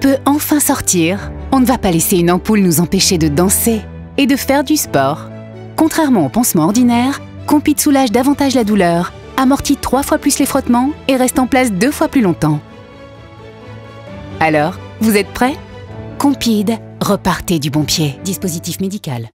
peut enfin sortir, on ne va pas laisser une ampoule nous empêcher de danser et de faire du sport. Contrairement au pansement ordinaire, Compete soulage davantage la douleur, amortit trois fois plus les frottements et reste en place deux fois plus longtemps. Alors, vous êtes prêts? Compide, repartez du bon pied. Dispositif médical.